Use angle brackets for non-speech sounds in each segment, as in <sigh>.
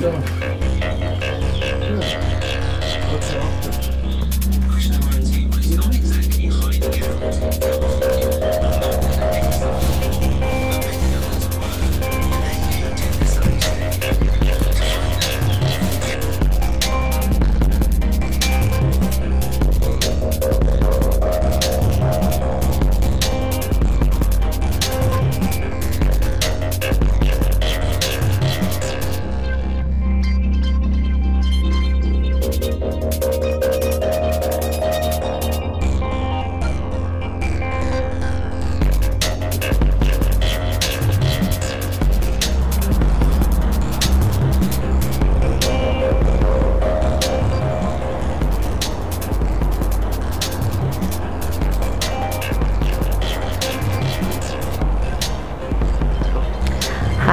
Да.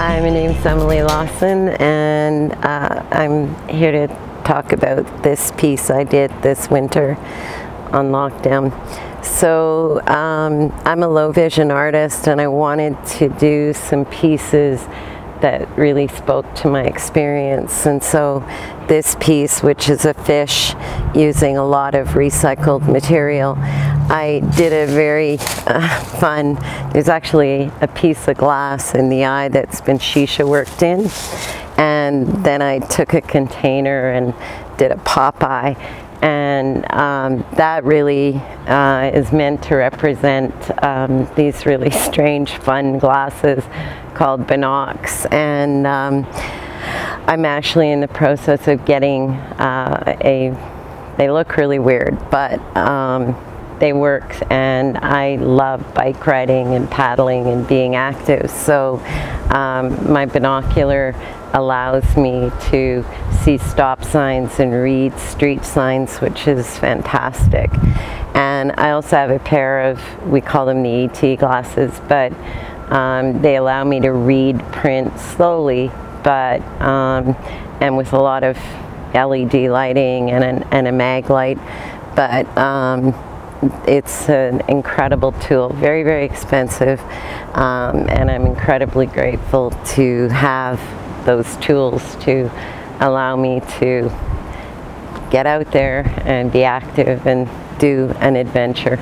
Hi, my name's Emily Lawson, and uh, I'm here to talk about this piece I did this winter on lockdown. So um, I'm a low vision artist, and I wanted to do some pieces that really spoke to my experience. And so this piece, which is a fish using a lot of recycled material, I did a very uh, fun, there's actually a piece of glass in the eye that's been shisha worked in. And then I took a container and did a Popeye and um, that really uh, is meant to represent um, these really <laughs> strange fun glasses called binocs and um, I'm actually in the process of getting uh, a they look really weird but um, they work and I love bike riding and paddling and being active. So um, my binocular allows me to see stop signs and read street signs which is fantastic. And I also have a pair of we call them the ET glasses but um, they allow me to read print slowly but um, and with a lot of LED lighting and, an, and a mag light. But um, it's an incredible tool, very, very expensive, um, and I'm incredibly grateful to have those tools to allow me to get out there and be active and do an adventure.